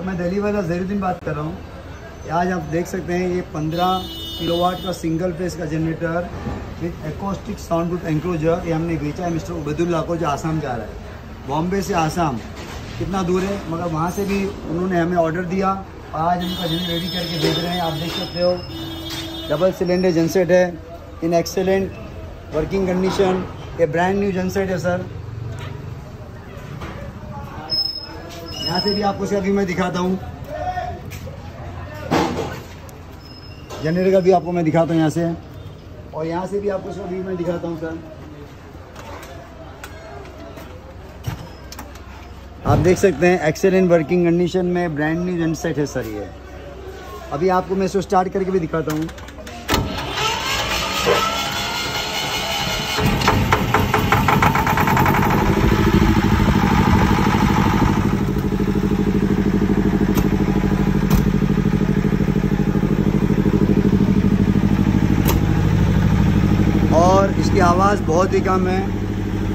तो मैं दिल्ली वाला जहरुद्दीन बात कर रहा हूँ। आज आप देख सकते हैं ये 15 किलोवाट का सिंगल फेस का generator with acoustic sound proof enclosure ये हमने बेचा है मिस्टर उबैदुल्ला को जो आसाम जा रहा है। बॉम्बे से आसाम, कितना दूर है? मगर वहाँ से भी उन्होंने हमें ऑर्डर दिया। आज उनका जनरेटर रेडी करके भेज रहे हैं। आप देख सकते हो डबल सिलेंडर जनसेट है। इन एक्सेलेंट वर्किंग कंडीशन ये ब्रांड न्यू जनसेट है सर यहाँ से भी आपको से अभी मैं दिखाता हूँ। जनरेटर का भी आपको मैं दिखाता हूँ यहाँ से। और यहाँ से भी आपको से अभी मैं दिखाता हूँ, सर। आप देख सकते हैं एक्सेलेंट वर्किंग कंडीशन में ब्रांड न्यू जनसेट है सर ये। अभी आपको मैं इसको स्टार्ट करके भी दिखाता हूँ। और इसकी आवाज़ बहुत ही कम है।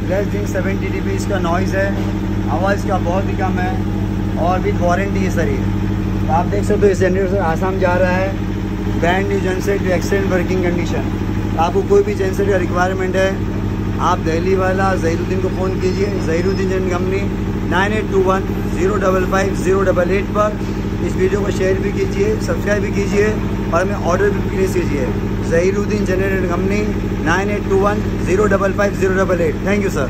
लेस दिन सेवेंटी डी इसका नॉइज़ है। आवाज़ का बहुत ही कम है और विद वारंटी है सर ये। तो आप देख सकते हो इस जनरेटर आसाम जा रहा है। Brand new genset excellent working condition आपको कोई भी जनसेट का रिक्वायरमेंट है, आप दिल्ली वाला, जहीरुद्दीन को फ़ोन कीजिए। जहीरुद्दीन जन company nine eight two one zero double five zero double eight पर इस वीडियो को शेयर भी कीजिए सब्सक्राइब भी कीजिए और हमें ऑर्डर भी प्लेस कीजिए। Zahiruddin, generator company nine eight two one, zero double five, zero double eight. Thank you sir